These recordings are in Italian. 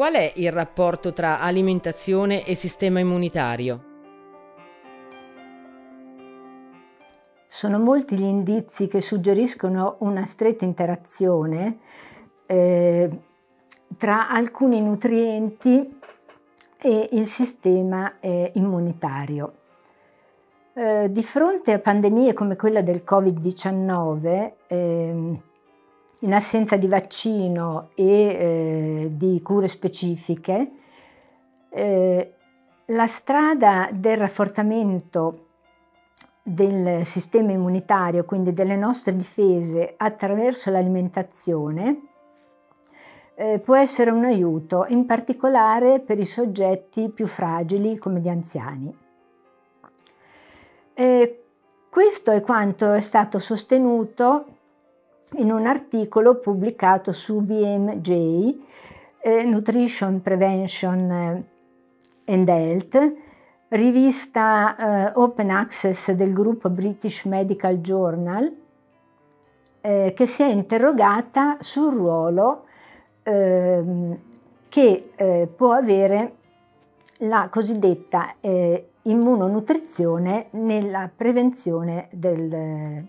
Qual è il rapporto tra alimentazione e sistema immunitario? Sono molti gli indizi che suggeriscono una stretta interazione eh, tra alcuni nutrienti e il sistema eh, immunitario. Eh, di fronte a pandemie come quella del Covid-19, ehm, in assenza di vaccino e eh, di cure specifiche, eh, la strada del rafforzamento del sistema immunitario, quindi delle nostre difese attraverso l'alimentazione, eh, può essere un aiuto, in particolare per i soggetti più fragili come gli anziani. E questo è quanto è stato sostenuto in un articolo pubblicato su BMJ, eh, Nutrition Prevention eh, and Health, rivista eh, Open Access del gruppo British Medical Journal, eh, che si è interrogata sul ruolo ehm, che eh, può avere la cosiddetta eh, immunonutrizione nella prevenzione del,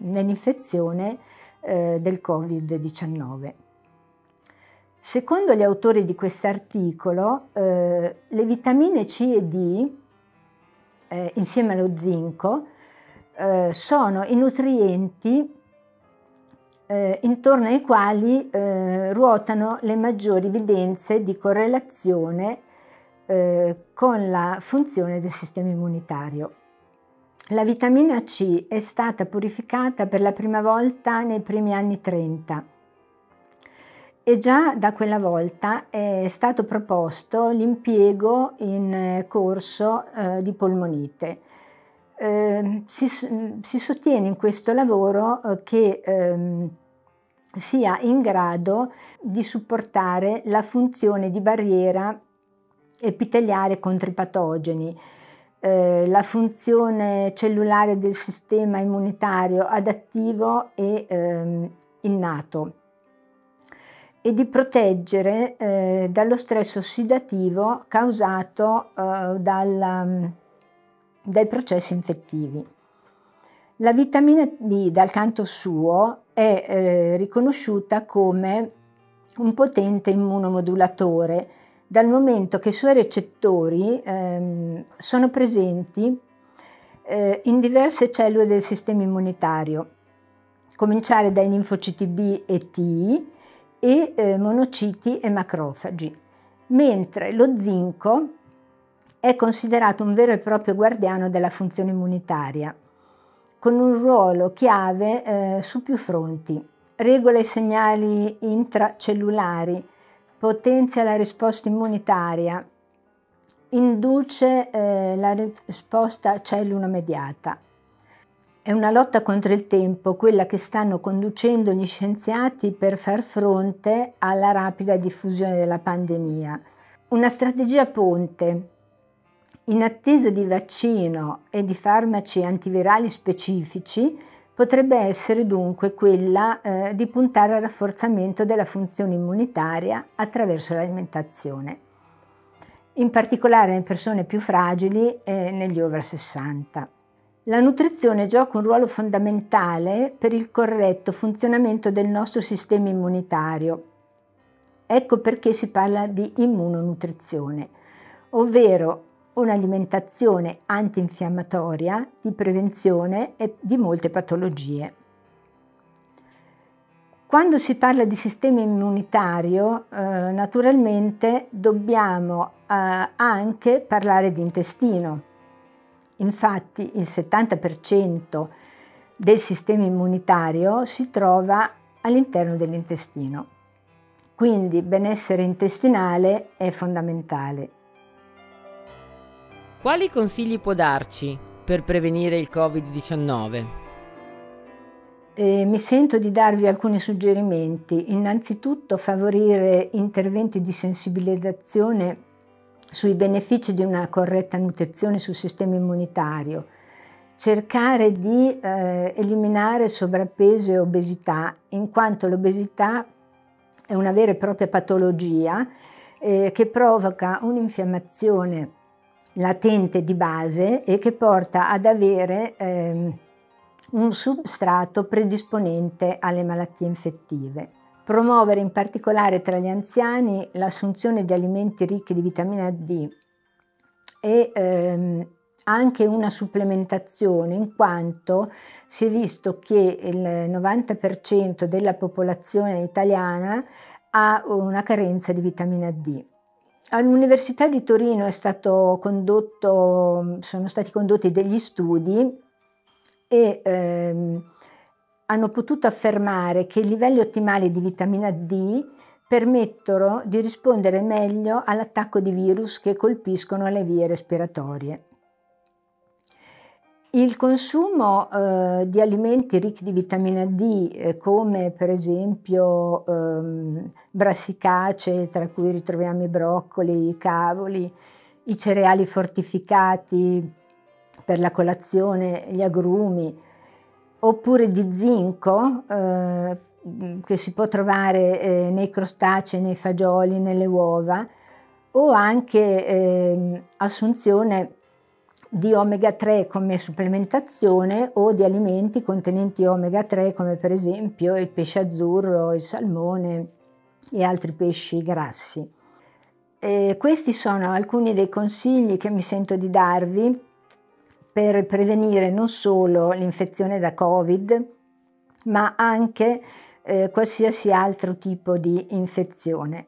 nell'infezione eh, del Covid-19. Secondo gli autori di quest'articolo, eh, le vitamine C e D, eh, insieme allo zinco, eh, sono i nutrienti eh, intorno ai quali eh, ruotano le maggiori evidenze di correlazione con la funzione del sistema immunitario. La vitamina C è stata purificata per la prima volta nei primi anni 30 e già da quella volta è stato proposto l'impiego in eh, corso eh, di polmonite. Eh, si, si, sostiene in questo lavoro eh, che ehm, sia in grado di supportare la funzione di barriera epiteliare contro i patogeni, eh, la funzione cellulare del sistema immunitario adattivo e ehm, innato e di proteggere eh, dallo stress ossidativo causato eh, mm, dai processi infettivi. La vitamina D, dal canto suo, è eh, riconosciuta come un potente immunomodulatore dal momento che i suoi recettori ehm, sono presenti eh, in diverse cellule del sistema immunitario, cominciare dai linfociti B e T, e eh, monociti e macrofagi, mentre lo zinco è considerato un vero e proprio guardiano della funzione immunitaria, con un ruolo chiave eh, su più fronti. Regola i segnali intracellulari, potenzia la risposta immunitaria, induce eh, la risposta cellulo-mediata. È una lotta contro il tempo quella che stanno conducendo gli scienziati per far fronte alla rapida diffusione della pandemia. Una strategia ponte. In attesa di vaccino e di farmaci antivirali specifici, potrebbe essere dunque quella eh, di puntare al rafforzamento della funzione immunitaria attraverso l'alimentazione, in particolare nelle persone più fragili e negli over 60. La nutrizione gioca un ruolo fondamentale per il corretto funzionamento del nostro sistema immunitario. Ecco perché si parla di immunonutrizione, ovvero un'alimentazione antinfiammatoria di prevenzione di molte patologie. Quando si parla di sistema immunitario, eh, naturalmente dobbiamo eh, anche parlare di intestino Infatti il 70% del sistema immunitario si trova all'interno dell'intestino. Quindi benessere intestinale è fondamentale. Quali consigli può darci per prevenire il Covid-19? Eh, mi sento di darvi alcuni suggerimenti. Innanzitutto favorire interventi di sensibilizzazione sui benefici di una corretta nutrizione sul sistema immunitario, cercare di eh, eliminare sovrappeso e obesità, in quanto l'obesità è una vera e propria patologia eh, che provoca un'infiammazione latente di base e che porta ad avere eh, un substrato predisponente alle malattie infettive. Promuovere in particolare tra gli anziani l'assunzione di alimenti ricchi di vitamina D e ehm, anche una supplementazione in quanto si è visto che il 90% della popolazione italiana ha una carenza di vitamina D. All'Università di Torino condotto, sono stati condotti degli studi e ehm, hanno potuto affermare che i livelli ottimali di vitamina D permettono di rispondere meglio all'attacco di virus che colpiscono le vie respiratorie. Il consumo eh, di alimenti ricchi di vitamina D, eh, come per esempio ehm, brassicacee, tra cui ritroviamo i broccoli, i cavoli, i cereali fortificati per la colazione, gli agrumi, oppure di zinco, eh, che si può trovare eh, nei crostacei, nei fagioli, nelle uova, o anche ehm, assunzione di omega 3 come supplementazione o di alimenti contenenti omega 3 come per esempio il pesce azzurro, il salmone e altri pesci grassi. E questi sono alcuni dei consigli che mi sento di darvi per prevenire non solo l'infezione da Covid, ma anche eh, qualsiasi altro tipo di infezione.